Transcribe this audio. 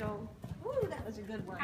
Rachel. Ooh, that was a good one.